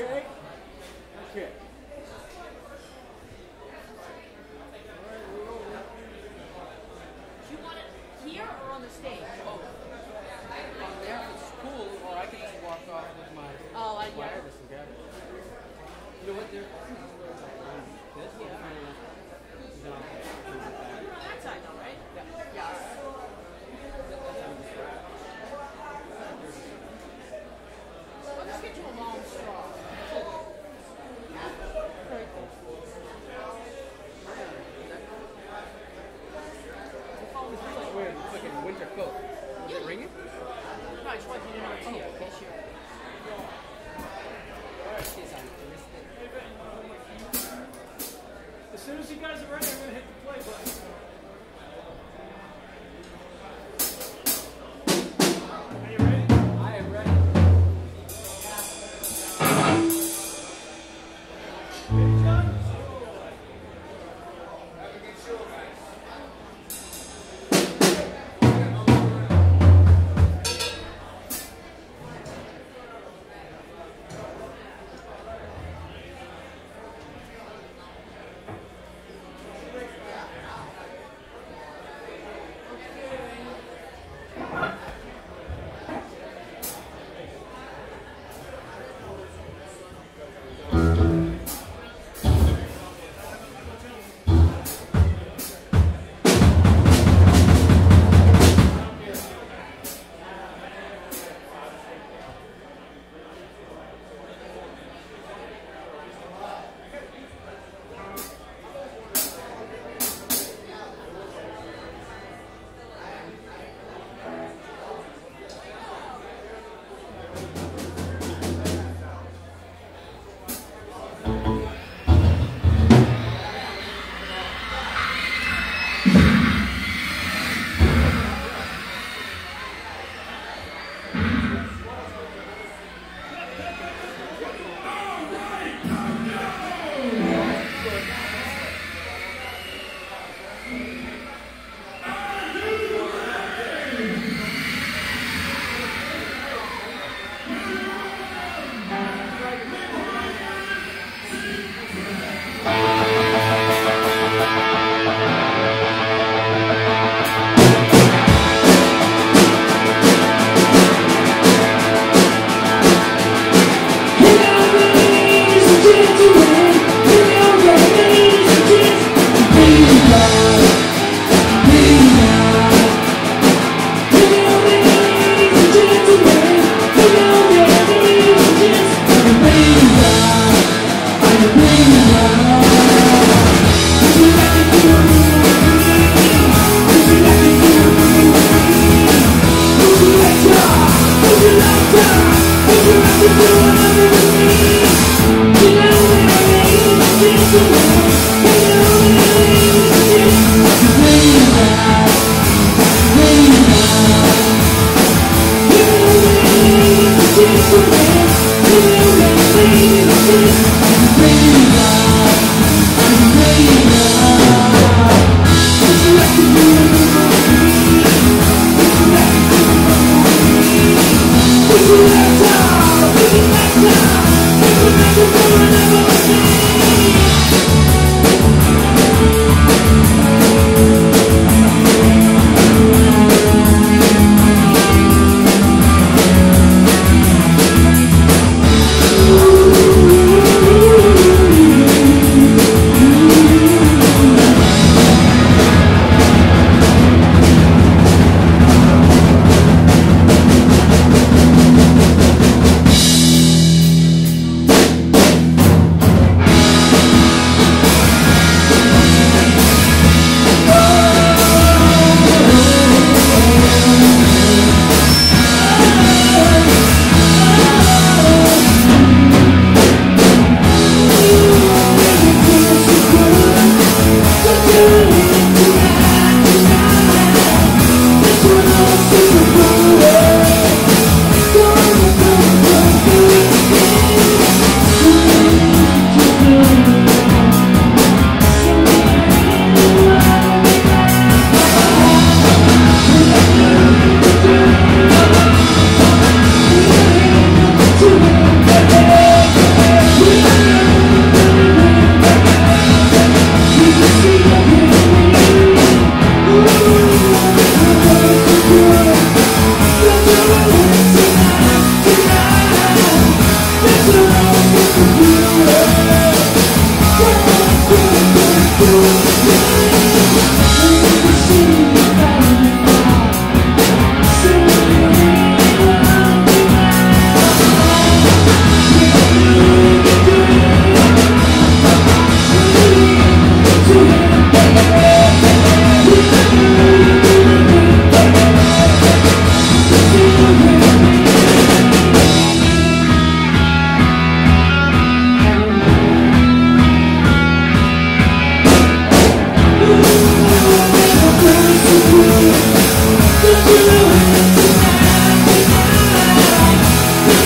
Okay. Okay. Do you want it here or on the stage? Oh, on there if it's cool, or I can just walk off with my Oh, I- yeah. wireless and grab it. You know what? There. This one. No. You're on that side though, right? Yeah. Yes. Just get you a long straw.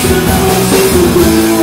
to lose is the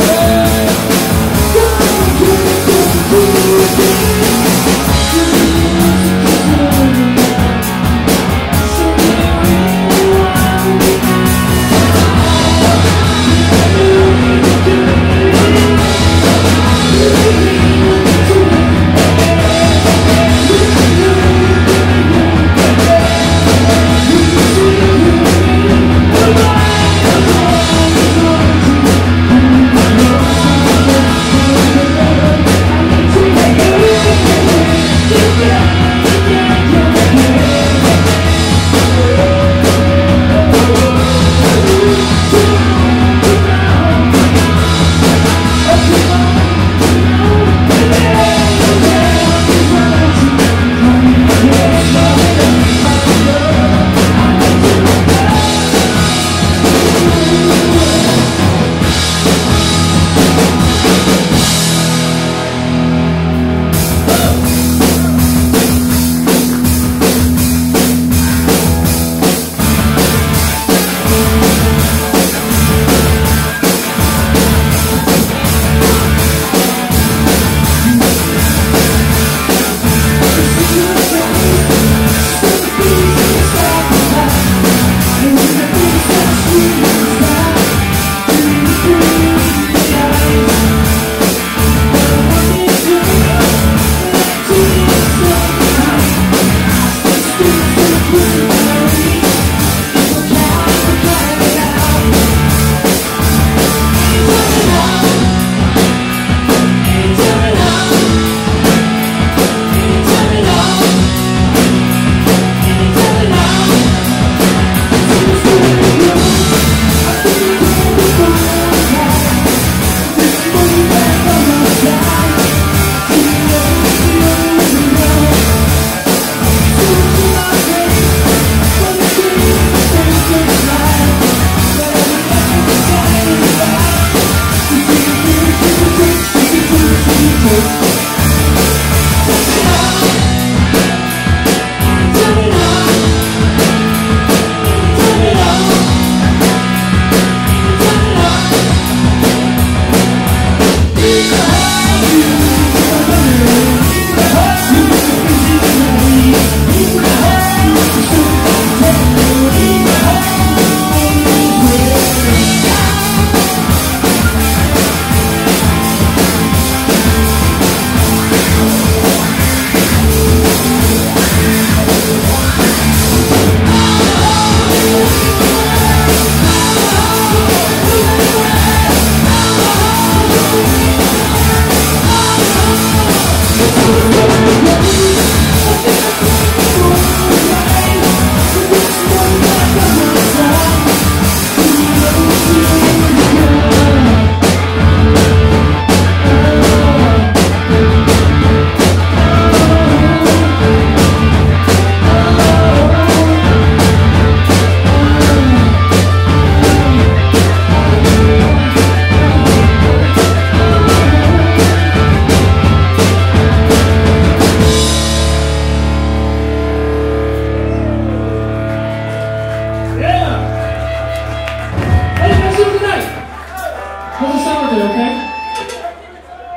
okay?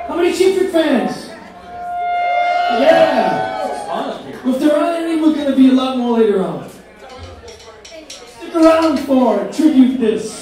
How many Chipford fans? Yeah! If there aren't any, we're going to be a lot more later on. Stick around for Tribute This.